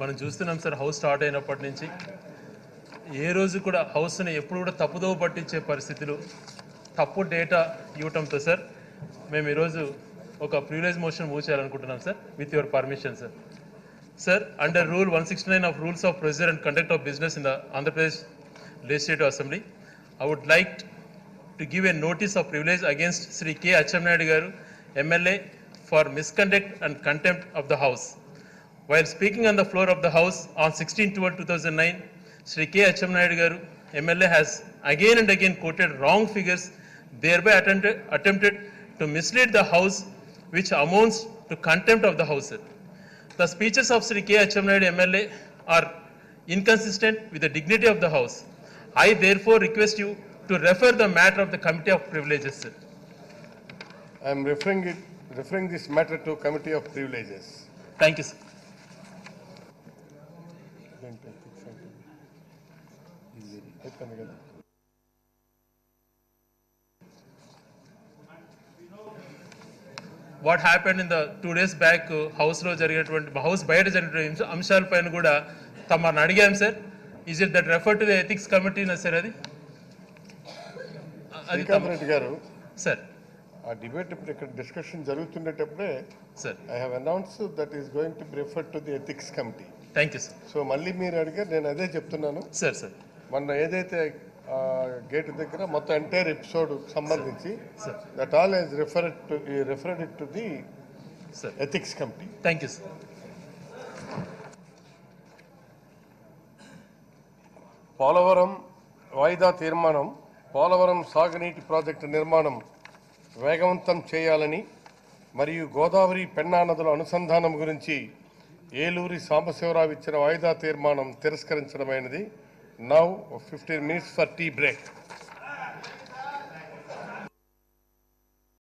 మనం చూస్తున్నాం sir house start అయినప్పటి నుంచి. ఏ రోజు కూడా హౌస్ని ఎప్పుడు కూడా తప్పుదోవ పట్టించే పరిస్థితులు తప్పు డేటా ఇవ్వటంతో సార్ మేము ఈరోజు ఒక ప్రివిలేజ్ మోషన్ మూవ్ చేయాలనుకుంటున్నాం sir with your permission sir sir under rule one sixty nine of rules of procedure and conduct of business in the Andhra Pradesh legislative assembly I would like to give a notice of privilege against Shri K Atchannaidu గారు MLA for misconduct and contempt of the house While speaking on the floor of the House on 16-12-2009, Sri K. Garu, MLA has again and again quoted wrong figures, thereby attempted, attempted to mislead the House, which amounts to contempt of the House. The speeches of Sri K. Achamnayudu MLA are inconsistent with the dignity of the House. I therefore request you to refer the matter of the Committee of Privileges. sir. I am referring it, referring this matter to Committee of Privileges. Thank you, sir. అయిపోయింది కదా what happened in the two days back హౌస్లో జరిగినటువంటి house బయట జరిగినటువంటి అంశాలపైన కూడా తమను అడిగాం sir. Is it that refer to the ethics కమిటీనా sir అది? అది గారు సార్. ఆ డిబేట్ ఇప్పుడు ఇక్కడ discussion జరుగుతుండేటప్పుడే sir I have announce that is going to refer to the ethics committee thank you sir so మళ్ళీ మీరు అడిగారు నేను అదే చెప్తున్నాను. సార్ సార్ మొన్న ఏదైతే గేట్ దగ్గర మొత్తం ఎంటైర్ ఎపిసోడ్ సంబంధించి sir that all is referred to referred it to the sir ethics committee thank you sir Polavaram వాయిదా తీర్మానం పోలవరం సాగునీటి ప్రాజెక్టు నిర్మాణం వేగవంతం చేయాలని మరియు గోదావరి పెన్నా నదుల అనుసంధానం గురించి ఏలూరి సాంబశివరావు ఇచ్చిన వాయిదా తీర్మానం తిరస్కరించడమైనది. Now fifteen minutes for tea break